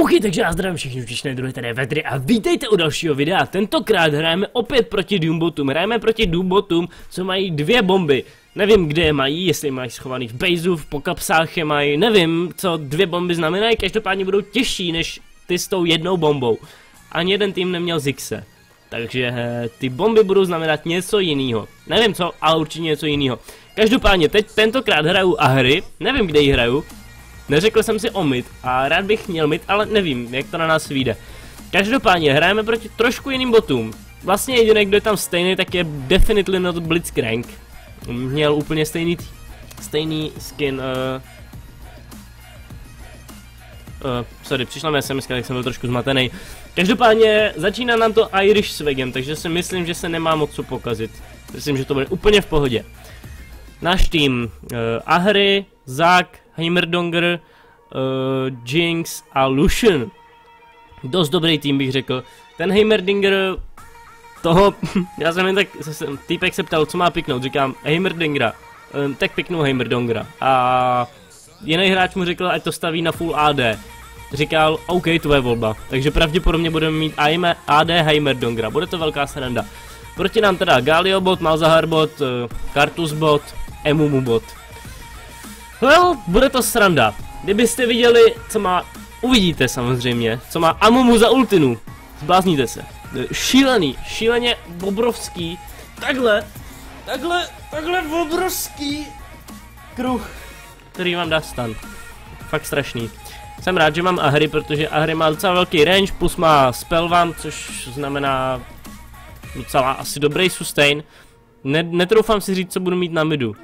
OK, takže já zdravím všechny všichni druhé tady Vedry a vítejte u dalšího videa. Tentokrát hrajeme opět proti Doombotům. Hrajeme proti Doombotům, co mají dvě bomby. Nevím, kde je mají, jestli je mají schovaný v bejzu, v pokapsách je mají, nevím, co dvě bomby znamenají, každopádně budou těžší než ty s tou jednou bombou. Ani jeden tým neměl Zixe. Takže eh, ty bomby budou znamenat něco jiného. Nevím co, ale určitě něco jiného. Každopádně teď tentokrát hraju Ahry, nevím kde ji hraju, Neřekl jsem si o mid a rád bych měl mid, ale nevím, jak to na nás vyjde. Každopádně hrajeme proti trošku jiným botům. Vlastně jediný, kdo je tam stejný, tak je definitely not Blitzcrank. Měl úplně stejný, stejný skin. Uh, uh, sorry, přišla mi SMS, tak jsem byl trošku zmatený. Každopádně začíná nám to Irish Swagem, takže si myslím, že se nemá moc co pokazit. Myslím, že to bude úplně v pohodě. Náš tým uh, Ahry, Zak, Heimerdonger, uh, Jinx a Lucian. Dost dobrý tým bych řekl. Ten Heimerdinger toho, já jsem jen tak, týpek se ptal, co má piknout, říkám Heimerdingera, um, tak piknu Heimerdongera. A jiný hráč mu řekl, ať to staví na full AD. Říkal, OK, to je volba. Takže pravděpodobně budeme mít AD Heimerdongera, bude to velká sranda. Proti nám teda Galio bot, Malzahar bot, Well, bude to sranda. Kdybyste viděli, co má, uvidíte samozřejmě, co má Amumu za ultinu. Zblázníte se. Šílený, šíleně obrovský. Takhle, takhle, takhle obrovský kruh, který vám dá stan. Fakt strašný. Jsem rád, že mám Ahry, protože Ahry má docela velký range, plus má spellvam, což znamená docela asi dobrý sustain. Ne, netroufám si říct, co budu mít na midu.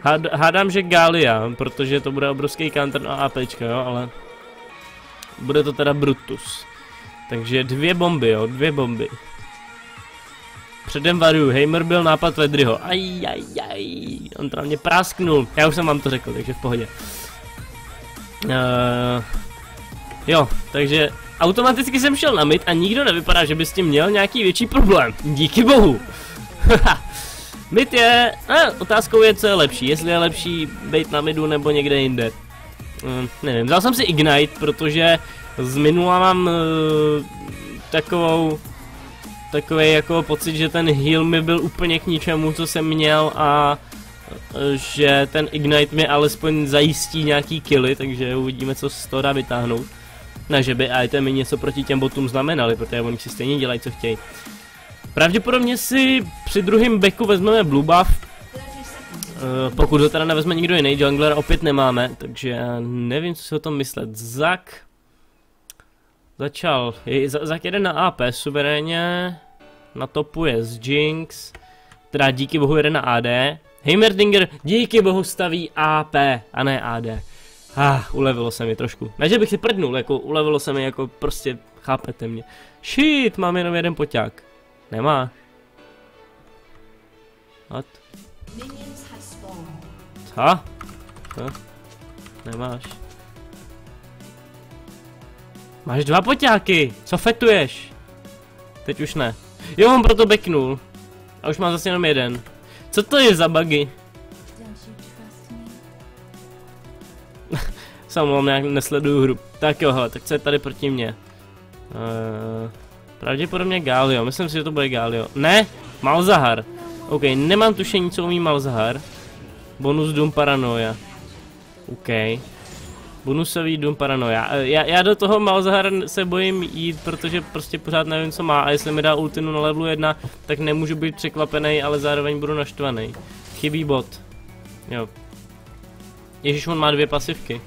Hád, hádám, že Galia, protože to bude obrovský counter na APčka, jo, ale... Bude to teda Brutus. Takže dvě bomby, jo, dvě bomby. Předem varuju, Heimer byl nápad Vedryho. Aj, aj, aj, on tam mě prásknul. Já už jsem vám to řekl, takže v pohodě. Uh, jo, takže automaticky jsem šel na mid a nikdo nevypadá, že by s tím měl nějaký větší problém. Díky bohu. Mid je, eh, otázkou je, co je lepší, jestli je lepší být na midu nebo někde jinde. Hmm, nevím, vzal jsem si Ignite, protože z minula mám uh, takovou, takový jako pocit, že ten heal mi byl úplně k ničemu, co jsem měl a uh, že ten Ignite mi alespoň zajistí nějaký killy, takže uvidíme, co z toho dá vytáhnout. Ne, že by itemy něco proti těm botům znamenali, protože oni si stejně dělají, co chtějí. Pravděpodobně si při druhém backu vezmeme blue buff. Uh, pokud ho teda nevezme nikdo jiný, jungler opět nemáme, takže nevím, co si o tom myslet. Zak začal, je, Zak jede na AP suverénně, na topu je z Jinx, teda díky bohu jede na AD. Heimerdinger díky bohu staví AP a ne AD. Ah, ulevilo se mi trošku. Ne, že bych si prdnul, jako ulevilo se mi, jako prostě, chápete mě. Shit, mám jenom jeden poťák. Nemá. What? Co? Co? Nemáš. Máš dva poťáky, co fetuješ? Teď už ne. Jo, on proto beknul. A už mám zase jenom jeden. Co to je za bugy? Samozřejmě nějak nesleduju hru. Tak jo, hele, tak co je tady proti mně? Uh, Pravděpodobně Galio, myslím si, že to bude Galio. Ne, Malzahar. OK, nemám tušení, co umí Malzahar. Bonus Doom Paranoia. OK. Bonusový Doom Paranoia. Eh, já, já do toho Malzahar se bojím jít, protože prostě pořád nevím, co má. A jestli mi dá ultinu na levelu 1, tak nemůžu být překvapený, ale zároveň budu naštvaný. Chybí bot. Jo. Ježíš, on má dvě pasivky.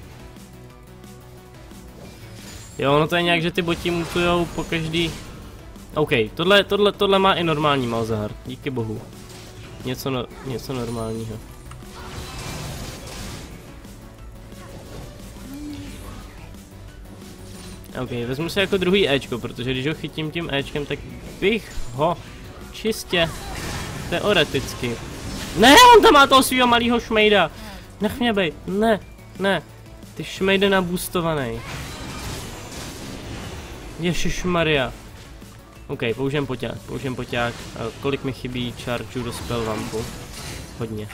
Jo, no to je nějak, že ty boti mutujou po každý OK, tohle, tohle, tohle má i normální Malzahar, díky bohu. Něco, no, něco normálního. OK, vezmu si jako druhý Ečko, protože když ho chytím tím Ečkem, tak bych ho čistě teoreticky. Ne, on tam má toho svého malého šmejda. Nech mě bejt, ne, ne. Ty šmejde nabustovaný. Maria. OK, použijem poťák, použijem poťák. Kolik mi chybí charge do spellvampu? Hodně.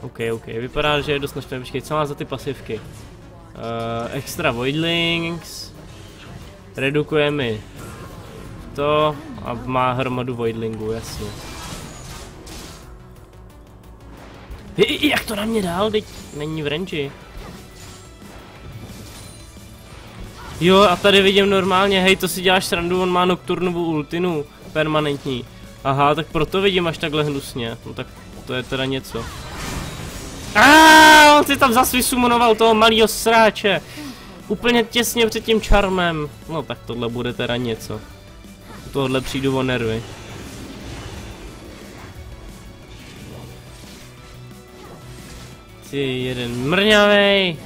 OK, OK, vypadá, že je dost naštvaný. Počkej, co má za ty pasivky? extra Voidlings. Redukuje mi to a má hromadu Voidlingů, jasně. Jak to na mě dál, teď není v range. Jo, a tady vidím normálně, hej, to si děláš srandu, on má nocturnovou ultinu, permanentní. Aha, tak proto vidím až takhle hnusně, no tak to je teda něco. A on si tam zase vysumonoval toho malého sráče. Úplně těsně před tím čarmem. No tak tohle bude teda něco. Tohle přijdu o nervy. Ty jeden mrňavej.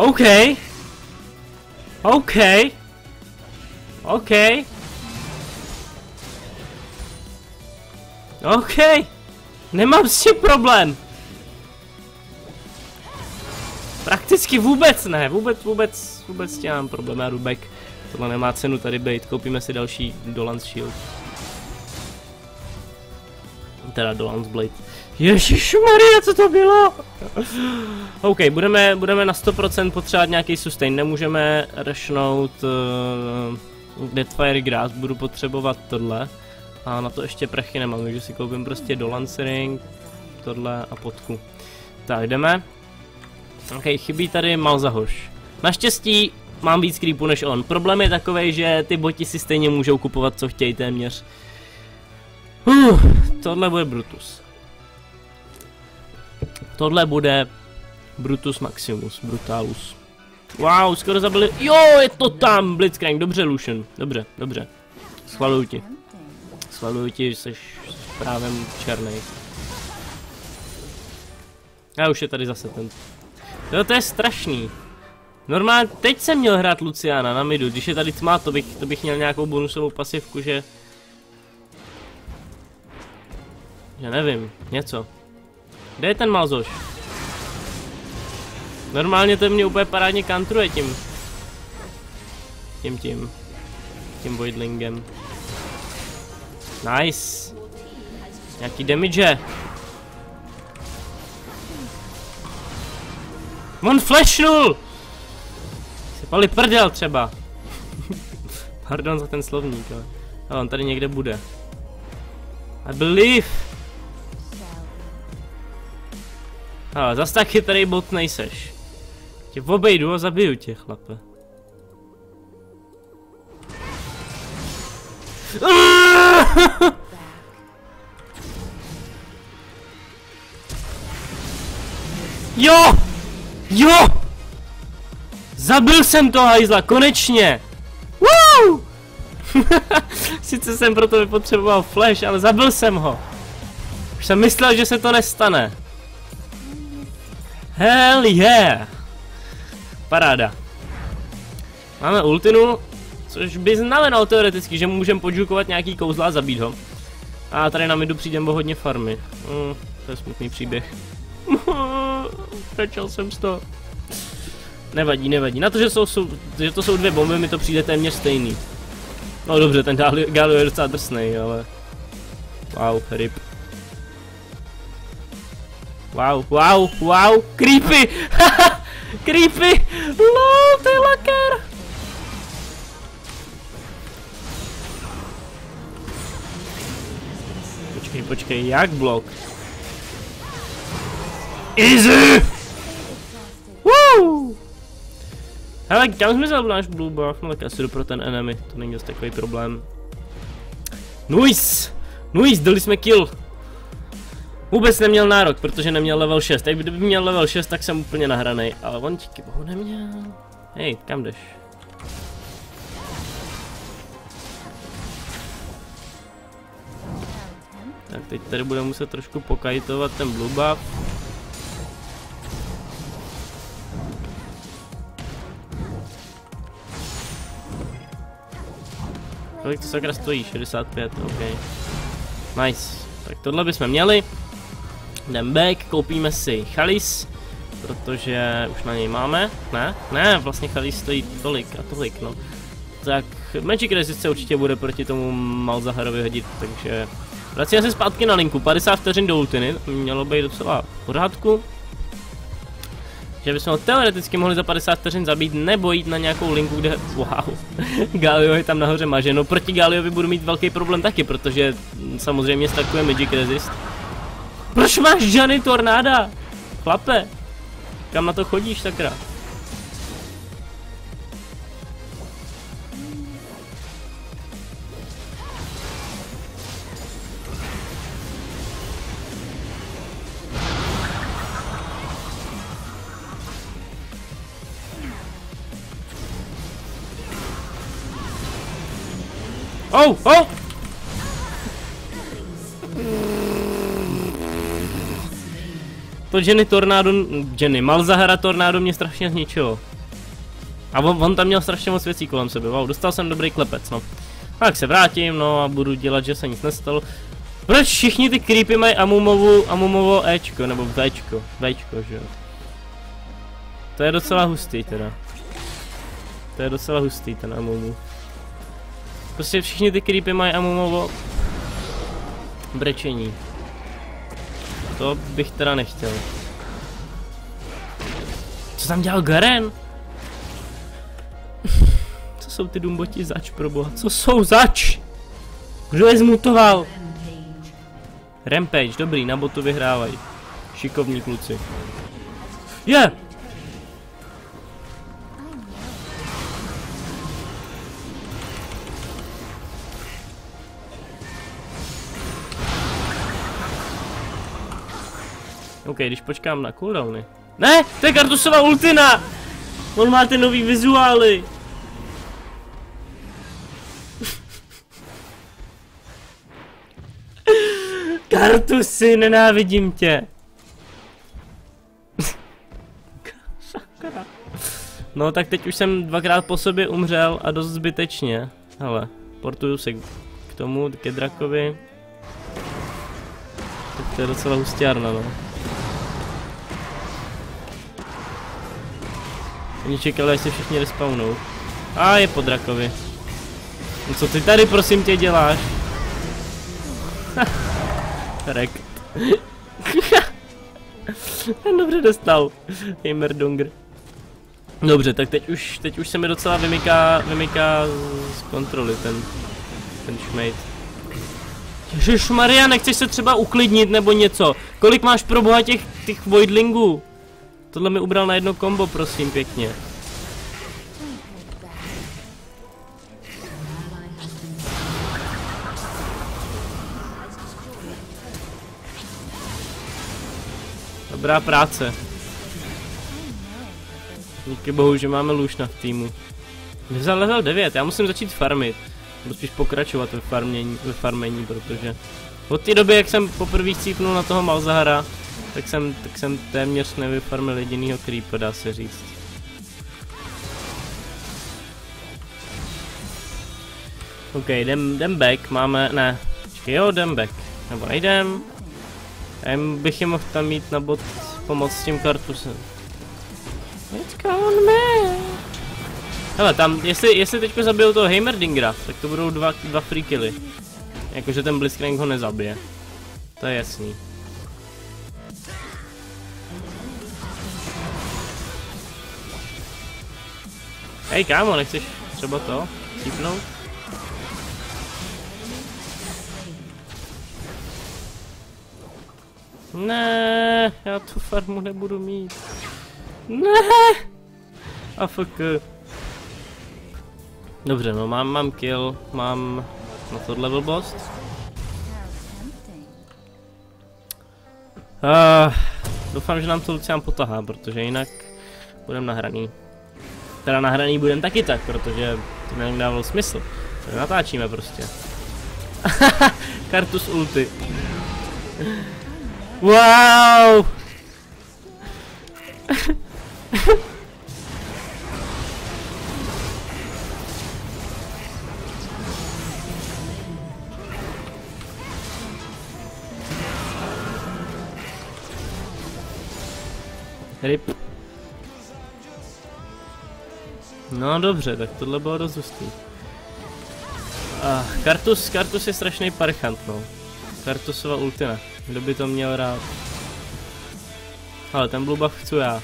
OK. OK. OK. OK. Nemám s tím problém. Prakticky vůbec ne, vůbec, vůbec, vůbec tě mám problém, já Rubek. Tohle nemá cenu tady být, koupíme si další Dolan's Shield. Teda Dolan's Blade. Maria, co to bylo? OK, budeme, budeme na 100% potřebovat nějaký sustain, nemůžeme rašnout uh, Deathfire Grass, budu potřebovat tohle. A na to ještě prachy nemám, takže si koupím prostě Dolan's Ring, tohle a potku. Tak, jdeme. OK, chybí tady Malzahoš. Naštěstí mám víc creepů než on. Problém je takový, že ty boti si stejně můžou kupovat, co chtějí téměř. Uh, tohle bude Brutus. Tohle bude Brutus Maximus, Brutalus. Wow, skoro zabili, jo, je to tam, Blitzcrank, dobře Lucian, dobře, dobře. Schvaluju ti. Schvaluju ti, jsi právě černý. A už je tady zase ten. Jo, to je strašný. Normálně, teď jsem měl hrát Luciana na midu, když je tady tma, to bych, to bych měl nějakou bonusovou pasivku, že... Že nevím, něco. Kde je ten Malzoš? Normálně to mě úplně parádně kantruje tím. Tím tím. Tím Voidlingem. Nice. Nějaký damage. On flashnul! Se pali prdel třeba. Pardon za ten slovník, ale. ale on tady někde bude. I believe. Ale zas tak chytrý bot nejseš. Tě obejdu a zabiju tě, chlape. Jo! Jo! Zabil jsem to hajzla, konečně! Woo! Sice jsem proto vypotřeboval flash, ale zabil jsem ho. Už jsem myslel, že se to nestane. Hell yeah! Paráda. Máme ultinu, což by znamenalo teoreticky, že můžeme podžukovat nějaký kouzla a zabít ho. A tady na midu přijdeme o hodně farmy. Mm, to je smutný příběh. Začal jsem z toho. Nevadí, nevadí. Na to, že, jsou, jsou, že to jsou dvě bomby, mi to přijde téměř stejný. No dobře, ten Galio je docela drsnej, ale... Wow, rip. Wow, wow, wow, creepy! creepy! LOL, je laker! Počkej, počkej, jak blok? Easy! Woo! Hele, kam zmizel náš blue buff? No tak asi jdu pro ten enemy, to není dost takový problém. Nice! Nice, dali jsme kill! Vůbec neměl nárok, protože neměl level 6. Jak kdyby měl level 6, tak jsem úplně nahranej. Ale on díky bohu neměl. Hej, kam jdeš? Tak teď tady budeme muset trošku pokajitovat ten blue buff. Kolik to sakra stojí? 65, ok. Nice. Tak tohle bychom měli. Jdem back, koupíme si chalis, protože už na něj máme. Ne? Ne, vlastně chalis stojí tolik a tolik, no. Tak Magic Resist se určitě bude proti tomu Malzaharovi hodit, takže Vracíme se zpátky na linku, 50 vteřin do ultiny, mělo být docela v pořádku. Že bychom ho teoreticky mohli za 50 vteřin zabít, nebo jít na nějakou linku, kde... Wow, Galio je tam nahoře maženo. Proti Galiovi budu mít velký problém taky, protože samozřejmě stakuje Magic Resist. Proč máš Johnny Tornáda? Chlape, kam na to chodíš sakra? Oh, oh! To Jenny Tornádo, Jenny, Malzahara Tornádo mě strašně zničilo. A on, on tam měl strašně moc věcí kolem sebe, wow, dostal jsem dobrý klepec, no. Tak se vrátím, no a budu dělat, že se nic nestalo. Proč všichni ty creepy mají Amumovu, Amumovo Ečko, nebo Včko, Včko, že jo. To je docela hustý teda. To je docela hustý ten Amumu. Prostě všichni ty creepy mají Amumovo brečení. To bych teda nechtěl. Co tam dělal Garen? Co jsou ty dumboti zač pro boha? Co jsou zač? Kdo je zmutoval? Rampage, dobrý, na botu vyhrávají. Šikovní kluci. Je! Yeah! OK, když počkám na cooldowny. Ne, to je Kartusova ultina! On má ty nový vizuály. Kartusy, nenávidím tě. No tak teď už jsem dvakrát po sobě umřel a dost zbytečně. Hele, portuju se k tomu, ke drakovi. Tak to je docela hustárna, no. Oni čekali, až se všichni respawnou. A je po drakovi. No co ty tady prosím tě děláš? Rek. Dobře dostal. Gamer Dongr. Dobře, tak teď už, teď už se mi docela vymyká, vymyká z kontroly ten, ten šmejt. Maria, nechceš se třeba uklidnit nebo něco? Kolik máš pro boha těch, těch voidlingů? Tohle mi ubral na jedno kombo, prosím, pěkně. Dobrá práce. Díky bohu, že máme Lušna v týmu. Vzal level 9, já musím začít farmit. Budu spíš pokračovat ve farmění, ve farmení, protože od té doby, jak jsem poprvé cípnul na toho Malzahara, tak jsem, tak jsem téměř nevyfarmil jedinýho creepa, dá se říct. OK, jdem, jdem back, máme, ne, počkej, jo, jdem back, nebo nejdem. Já bych je mohl tam mít na bod pomoct s tím kartusem. Go on man. Hele, tam, jestli, jestli teďko zabijou toho Heimerdingera, tak to budou dva, dva free killy. Jakože ten Blitzcrank ho nezabije. To je jasný. Hej kámo, nechceš třeba to? Típnout? Ne, já tu farmu nebudu mít. Ne! A fuck. Dobře, no mám, mám kill, mám na tohle blbost. Uh, doufám, že nám to Lucián potahá, protože jinak budeme nahraný. Teda nahraný budem taky tak, protože to nedával smysl. To natáčíme prostě. Kartus ulty. Wow! Rip. No dobře, tak tohle bylo dost hustý. Uh, Kartus, Kartus je strašný parchant, no. Kartusova ultina. Kdo by to měl rád? Ale ten blue buff chci já.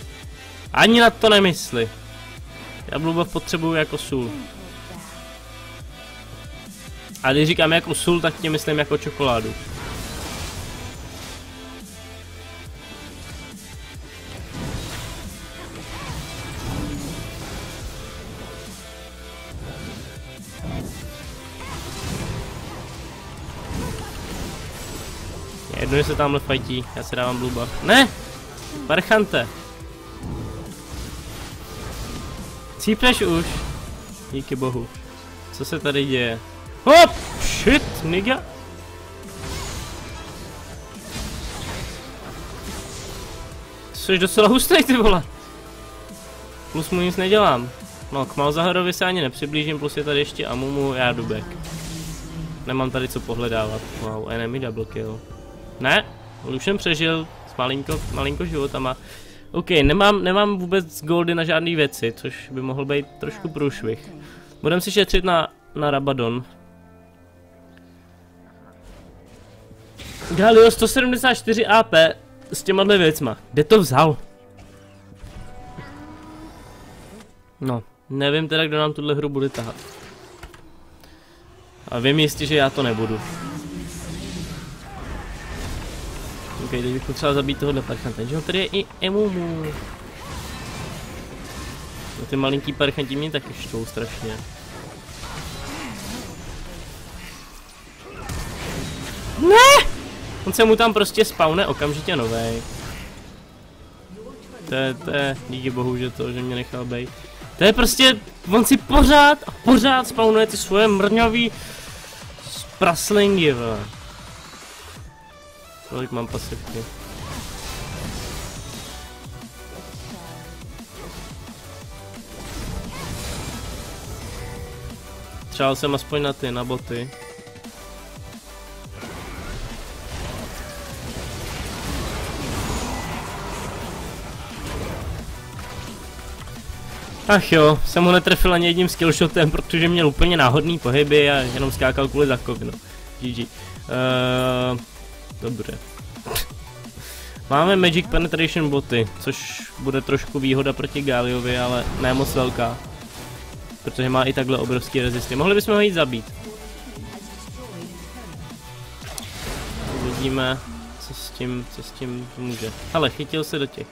Ani na to nemysli. Já blue buff potřebuju jako sůl. A když říkám jako sůl, tak tím myslím jako čokoládu. Že se tamhle fajtí, já si dávám blue buff. Ne! Parchante! Cípneš už. Díky bohu. Co se tady děje? Hop! Shit, nigga! Jsi docela hustý, ty vole. Plus mu nic nedělám. No, k Malzaharovi se ani nepřiblížím, plus je tady ještě Amumu, já jdu back. Nemám tady co pohledávat. Wow, enemy double kill. Ne, už jsem přežil s malinko, malinko životama. OK, nemám, nemám vůbec goldy na žádné věci, což by mohl být trošku průšvih. Budeme si šetřit na, na Rabadon. Galio 174 AP s těma dvě věcma. Kde to vzal? No, nevím teda, kdo nám tuhle hru bude tahat. A vím jistě, že já to nebudu. Teď bych potřeboval zabít tohohle parchanta, že tady je i Emumu. No ty malinký parchanti mě taky štvou strašně. Ne! On se mu tam prostě spawne okamžitě novej. To je, to je, díky bohu, že to, že mě nechal bejt. To je prostě, on si pořád a pořád spawnuje ty svoje mrňavý spraslingy, vole. Kolik mám pasivky? Třál jsem aspoň na ty, na boty. Ach jo, jsem ho netrefil ani jedním skillshotem, protože měl úplně náhodný pohyby a jenom skákal kvůli zakovi, no. GG. Uh, dobře. Máme Magic Penetration boty, což bude trošku výhoda proti Galiovi, ale ne moc velká. Protože má i takhle obrovský rezisty. Mohli bychom ho jít zabít. Uvidíme, co s tím, co s tím může. Ale chytil se do těch.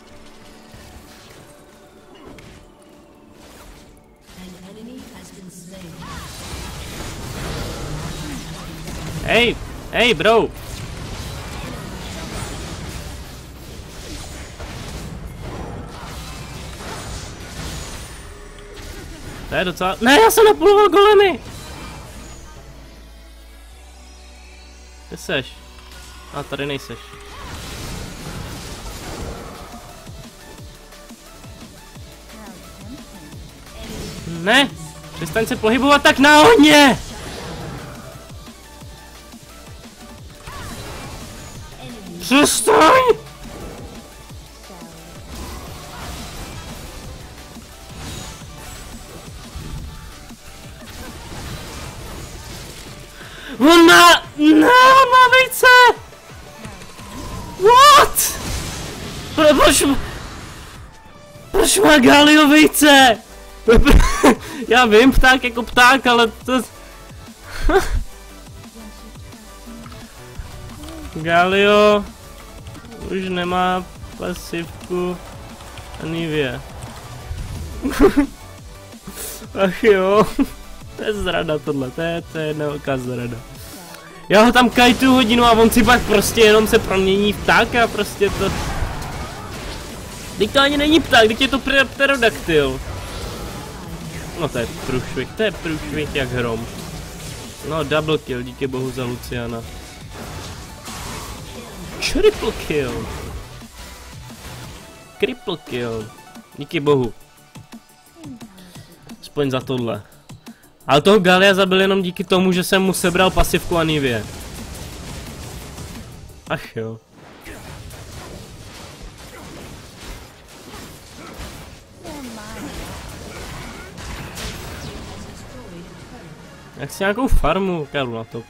Hej, hej, bro. To je docela... Ne, já jsem napoloval golemy! Kde seš? A tady nejseš. Ne! Přestaň se pohybovat tak náhodně! Přestaň! Proč má Galio vejce? Já vím, pták jako pták, ale to... Galio už nemá pasivku Anivě. Ach jo, to je zrada tohle, to je, to je jedna velká zrada. Já ho tam kajtu hodinu a on si pak prostě jenom se promění v pták a prostě to... Teď to ani není pták, teď je to pterodaktyl. No to je průšvih, to je průšvih jak hrom. No double kill, díky bohu za Luciana. Triple kill. Triple kill. Díky bohu. Aspoň za tohle. Ale toho Galia zabil jenom díky tomu, že jsem mu sebral pasivku Anivě. Ach jo. Jak si nějakou farmu, Karlu na top.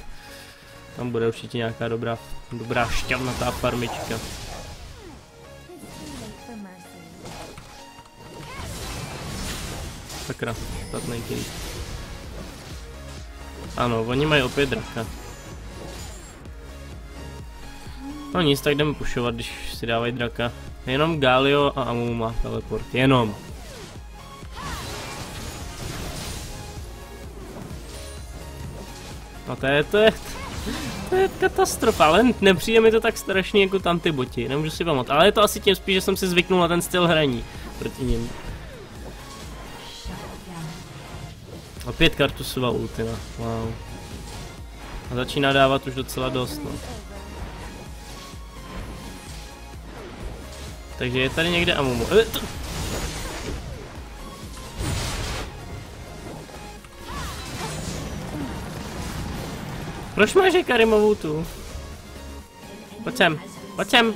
Tam bude určitě nějaká dobrá, dobrá šťavnatá farmička. Sakra, špatný kill. Ano, oni mají opět draka. No nic, tak jdeme pušovat, když si dávají draka. Jenom Galio a Amu má teleport, jenom. No to je, to je, to je katastrofa, ale nepřijde mi to tak strašně jako tam ty boti, nemůžu si pamatovat. Ale je to asi tím spíš, že jsem si zvyknul na ten styl hraní proti nim. Opět kartusová ultina, wow. A začíná dávat už docela dost, no. Takže je tady někde Amumu. E, to... Proč máš Karimovou tu? Pojď sem, pojď sem.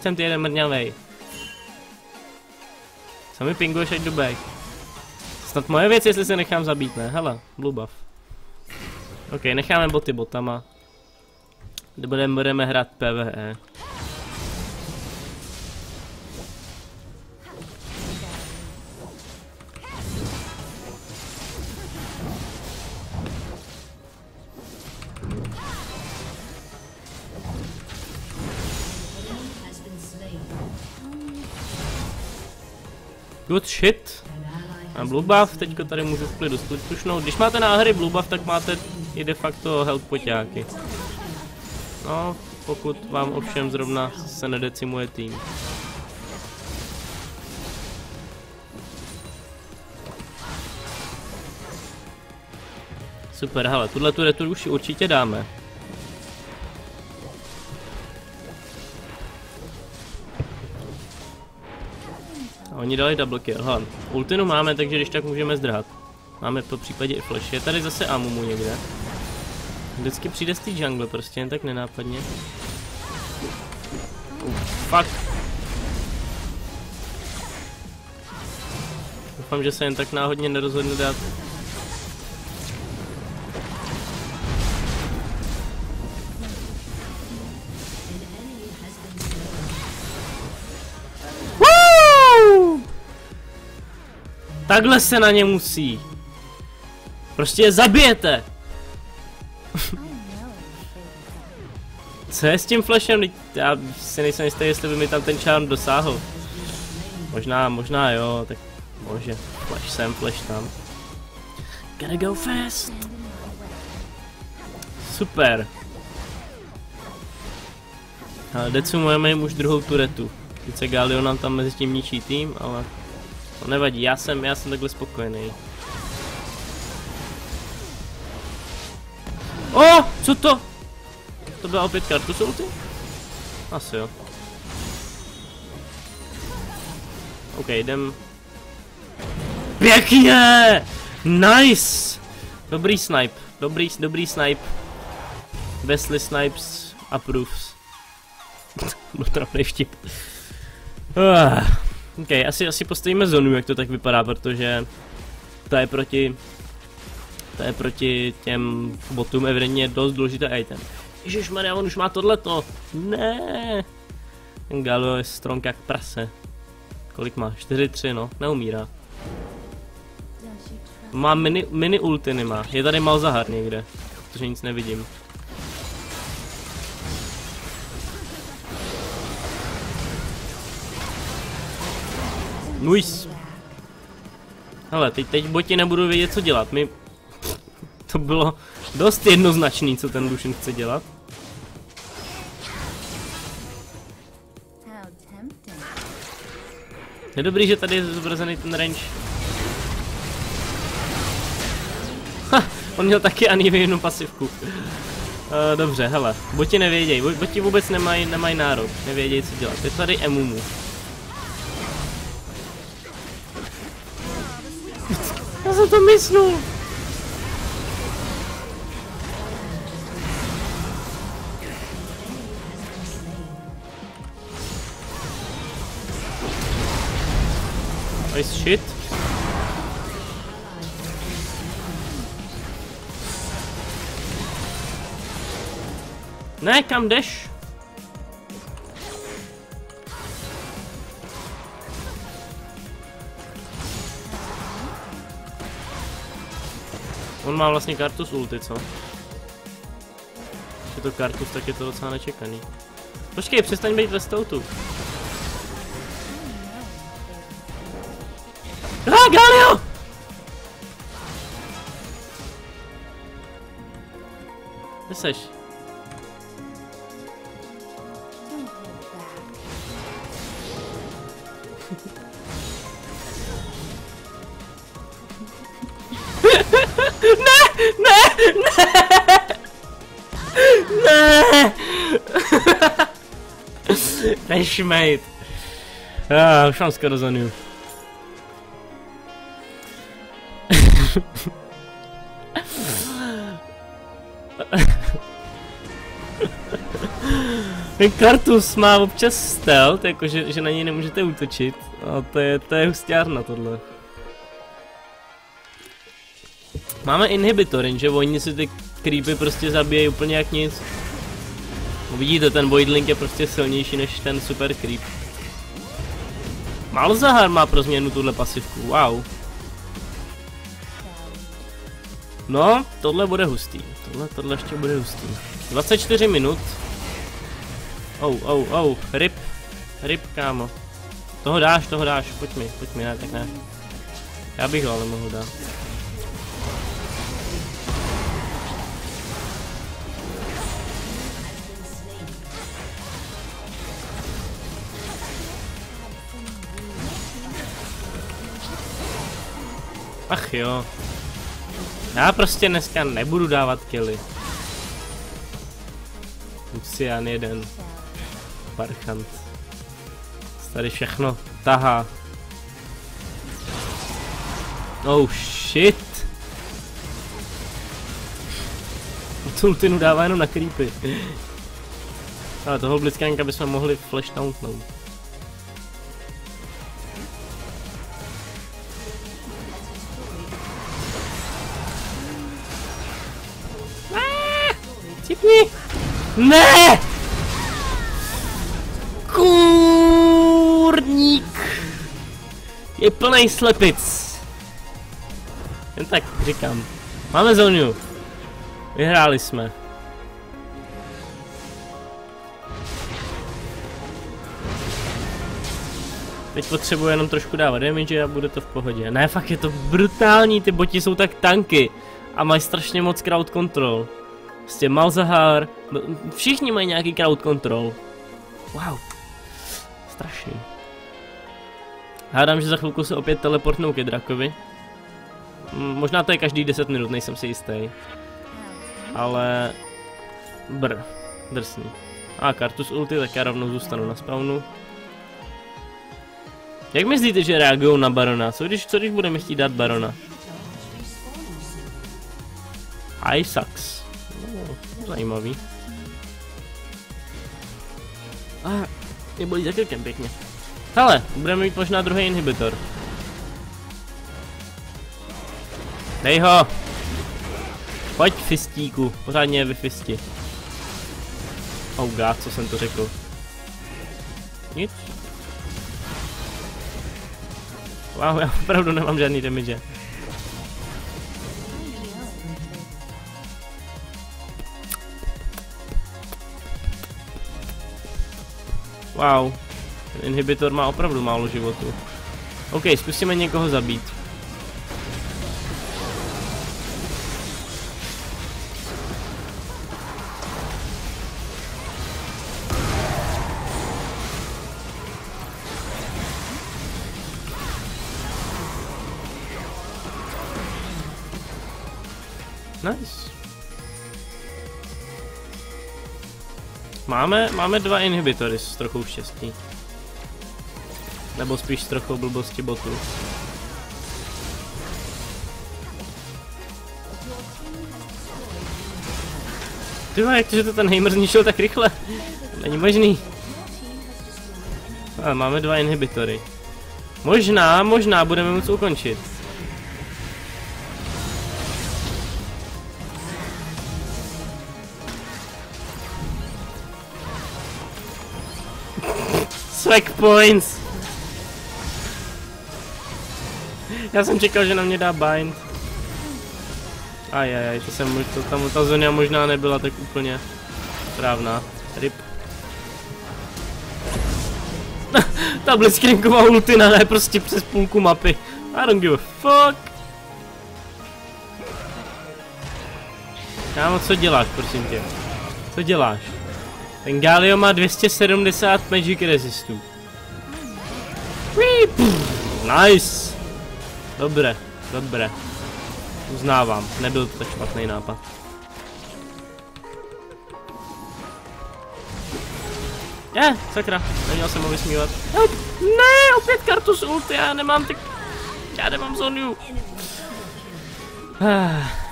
Jsem ty jeden mrňavej. Co mi pinguješ ať dubej? Snad moje věc, jestli se nechám zabít, ne? Hele, blue buff. Ok, necháme boty botama. Budeme, budeme hrát PvE. Good shit. A blue buff, teďko tady můžu v klidu stušnout. Když máte náhry blue buff, tak máte i de facto health poťáky. No, pokud vám ovšem zrovna se nedecimuje tým. Super, hele, tuhle tu retu už určitě dáme. Oni dali double kill, ha. Ultinu máme, takže když tak můžeme zdrhat. Máme po případě i flash. Je tady zase Amumu někde. Vždycky přijde z té jungle prostě, jen tak nenápadně. Uh, fuck. Doufám, že se jen tak náhodně nerozhodne dát Takhle se na ně musí. Prostě je zabijete. Co je s tím flashem? Já si nejsem jistý, jestli by mi tam ten charm dosáhl. Možná, možná jo, tak může. Flash sem, flash tam. Gotta go fast. Super. Ale decimujeme jim už druhou turetu. Sice Galio nám tam mezi tím ničí tým, ale to nevadí, já jsem, já jsem takhle spokojený. O, co to? To byla opět kartu ulty? Asi jo. OK, jdem. Pěkně! Nice! Dobrý snipe, dobrý, dobrý snipe. Wesley Snipes approves. Byl trapný vtip. Uh. OK, asi, asi postavíme zonu, jak to tak vypadá, protože to je proti to je proti těm botům evidentně dost důležitý item. Ježišmarja, on už má tohleto. Ne. Galo je strong jak prase. Kolik má? 4-3, no. Neumírá. Má mini, mini ultiny má. Je tady Malzahar někde. Protože nic nevidím. Nice. Hele, teď, teď boti nebudu vědět, co dělat. My... To bylo dost jednoznačný, co ten Lucian chce dělat. Je dobrý, že tady je zobrazený ten range. Ha, on měl taky ani jednu pasivku. Uh, dobře, hele, boti nevědějí, boti vůbec nemají, nemají nárok, nevědějí, co dělat. Je tady Emumu. Já jsem to myslel. Nice shit. Ne, kam jdeš? On má vlastně kartu z ulty, co? Je to kartus, tak je to docela nečekaný. Počkej, přestaň být ve stoutu. Ah, Galio! Kde seš? Nešmejt. Ah, už mám skoro zonu. Ten kartus má občas stealth, jakože že na něj nemůžete útočit. A to je, to je hustárna tohle. Máme inhibitor, jenže oni si ty creepy prostě zabíjejí úplně jak nic. Vidíte, ten Voidlink je prostě silnější než ten super creep. Malzahar má pro změnu tuhle pasivku, wow. No, tohle bude hustý. Tohle, tohle ještě bude hustý. 24 minut. Oh, oh, oh, rip. Rip, kámo. Toho dáš, toho dáš, pojď mi, pojď mi, ne, tak ne. Já bych ho ale mohl dát. Ach jo. Já prostě dneska nebudu dávat killy. Lucian jeden. Parchant. Tady všechno tahá. Oh shit. Tultinu dává jenom na creepy. Ale toho blitzcranka bychom mohli flashnoutnout. Ne! Kůrník! Je plný slepic. Jen tak říkám. Máme zónu. Vyhráli jsme. Teď potřebuji jenom trošku dávat damage a bude to v pohodě. Ne, fakt je to brutální, ty boti jsou tak tanky. A mají strašně moc crowd control. Prostě Malzahar, no, všichni mají nějaký crowd control. Wow. Strašný. Hádám, že za chvilku se opět teleportnou ke drakovi. Možná to je každý 10 minut, nejsem si jistý. Ale... Br. Drsný. A kartu z ulty, tak já rovnou zůstanu na spawnu. Jak myslíte, že reagují na barona? Co když, co když budeme chtít dát barona? I sucks. Zajímavý. A mě bolí za krkem pěkně. Hele, budeme mít možná druhý inhibitor. Dej ho! Pojď fistíku, pořádně je vyfisti. Oh god, co jsem to řekl. Nic. Wow, já opravdu nemám žádný damage. Wow, ten inhibitor má opravdu málo životu. OK, zkusíme někoho zabít. Nice. Máme, máme dva inhibitory s trochou štěstí. Nebo spíš s trochou blbosti botu. Ty jak to, že to ten Heimer zničil tak rychle? To není možný. A máme dva inhibitory. Možná, možná budeme moct ukončit. Black points! Já jsem čekal, že na mě dá bind. Ajajaj, to jsem, mož- to, tam ta zóna možná nebyla tak úplně správná. Rip. ta blitzcranková ultina ne prostě přes půlku mapy. I don't give a fuck. Kámo, co děláš, prosím tě? Co děláš? Ten Galio má 270 magic resistů. Nice. Dobré, dobré. Uznávám, nebyl to tak špatný nápad. Je, sakra, neměl jsem ho vysmívat. Help, ne, opět kartu z ulti, já nemám ty... Já nemám zonu. Ah.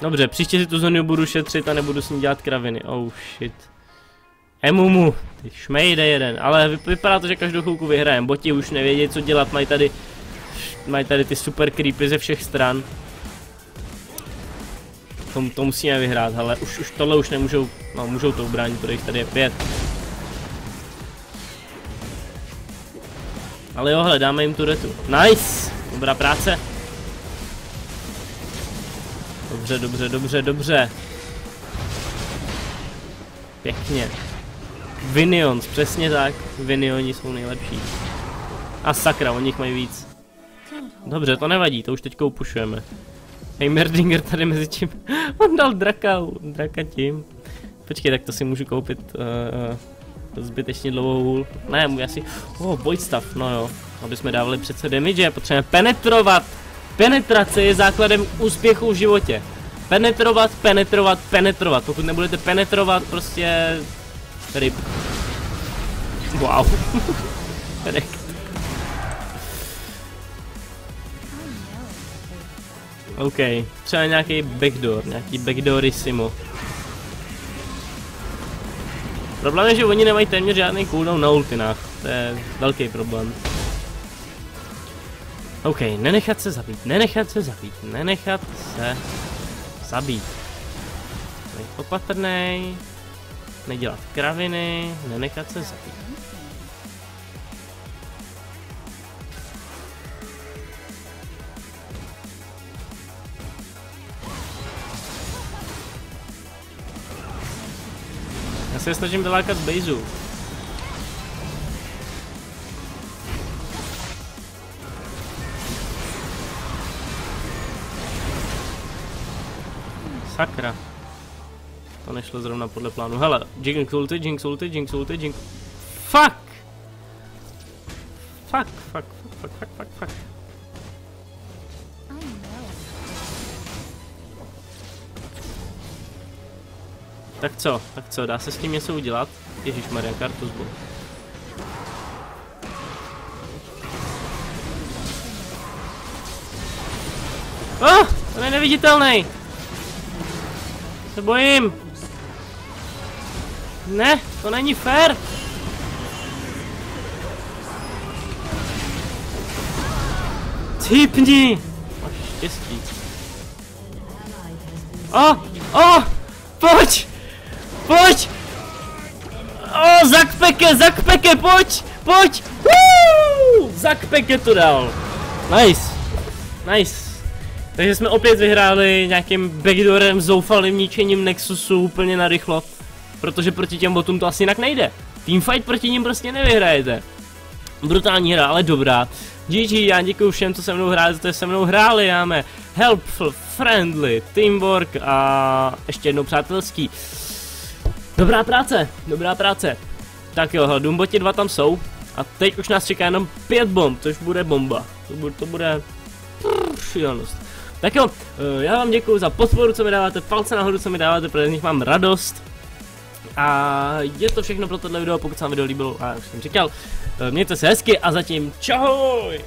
Dobře, příště si tu zonu budu šetřit a nebudu s ní dělat kraviny. Oh shit. Emumu, ty šmejde jeden, ale vy, vypadá to, že každou chvilku vyhrajem. Boti už nevědí, co dělat, mají tady, mají tady ty super creepy ze všech stran. To, to musíme vyhrát, ale už, už tohle už nemůžou, no můžou to ubránit, protože jich tady je pět. Ale jo, hledáme jim tu retu. Nice! Dobrá práce. Dobře, dobře, dobře, dobře. Pěkně. Vinions, přesně tak. Vinioni jsou nejlepší. A sakra, oni jich mají víc. Dobře, to nevadí, to už teďka upušujeme. Heimerdinger tady mezi tím. On dal draka, draka tím. Počkej, tak to si můžu koupit uh, zbytečně dlouhou hůl. Ne, můžu asi... Oh, boy stuff, no jo. Aby jsme dávali přece damage, potřebujeme penetrovat. Penetrace je základem úspěchu v životě. Penetrovat, penetrovat, penetrovat. Pokud nebudete penetrovat, prostě... Ryb. Wow. Rekt. OK, třeba nějaký backdoor, nějaký backdoorissimo. Problém je, že oni nemají téměř žádný cooldown na ultinách. To je velký problém. OK, nenechat se zabít, nenechat se zabít, nenechat se zabít. Opatrnej, nedělat kraviny, nenechat se zabít. Já se snažím vylákat z bejzu. Sakra. Nešlo zrovna podle plánu. Hele, Jinx ulti, Jinx ulti, Jinx ulti, Jinx... Fuck! Fuck, fuck, fuck, fuck, fuck, fuck. Know. Tak co, tak co, dá se s tím něco udělat? Ježíš Maria, kartu zbu. Oh, on je neviditelný. Se bojím. Ne, to není fér. Typni. Máš štěstí. O, o, pojď. Pojď! O, Zakpeke, Zakpeke, pojď! Pojď! Woo! Zakpeke to dal. Nice. Nice. Takže jsme opět vyhráli nějakým backdoorem, zoufalým ničením Nexusu úplně narychlo. Protože proti těm botům to asi jinak nejde. Teamfight proti ním prostě nevyhrajete. Brutální hra, ale dobrá. GG, já děkuji všem, co se mnou hráli, co se mnou hráli, máme helpful, friendly, teamwork a ještě jednou přátelský. Dobrá práce, dobrá práce. Tak jo, hele, Dumboti 2 tam jsou. A teď už nás čeká jenom 5 bomb, což bude bomba. To bude, to bude šílenost. Tak jo, eh, já vám děkuji za podporu, co mi dáváte, palce nahoru, co mi dáváte, protože z nich mám radost. A je to všechno pro tohle video, pokud se vám video líbilo, a už jsem říkal, eh, mějte se hezky a zatím čahoj!